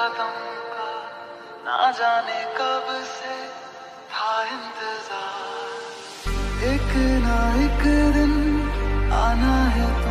कदम का ना जाने कब से था इंतज़ार। एक ना एक दिन आना है तो